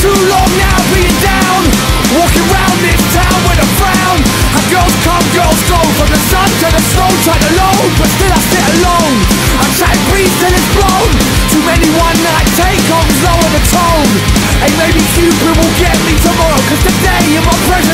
too long now being down. Walking round this town with a frown. Girls come, girls From the sun to the snow load, but still I sit alone. Trying to breathe till it's blown. Too many one night lower the tone. Maybe Cupid will get me tomorrow Cause today in my present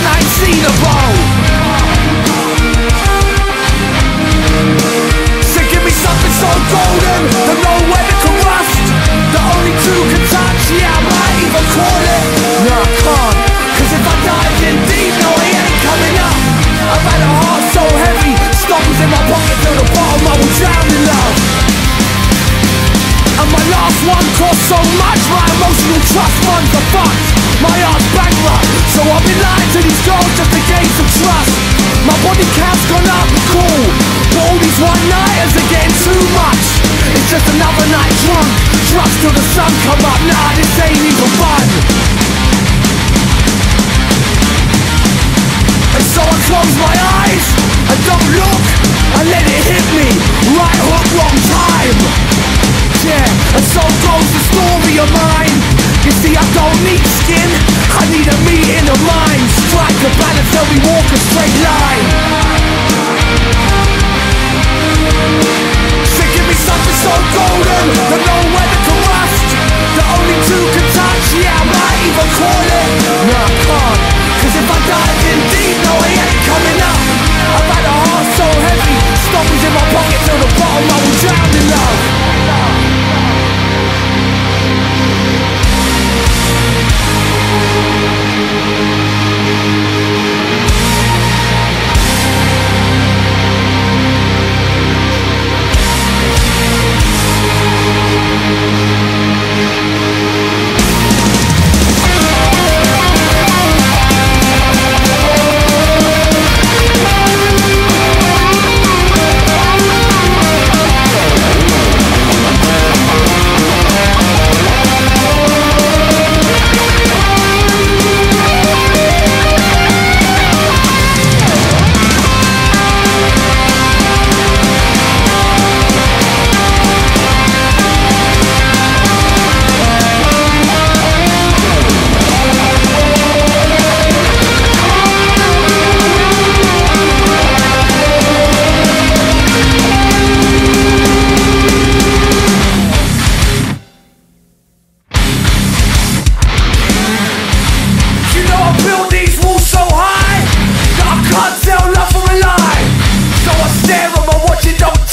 cost so much My emotional trust funds are fucked My heart's bankrupt So I've been lying to these girls just to gain some trust. My body count's gone up, cool. But all these one-nighters are getting too much? It's just another night drunk. Drugs till the sun come up. Nah, this ain't even fun. And so I close my eyes And don't look And let it hit me. Right hook, wrong time the of mine You see I don't need skin, I need a meat meeting of mind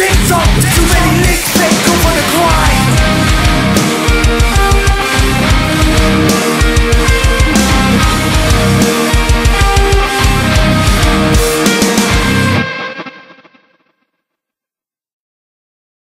I can't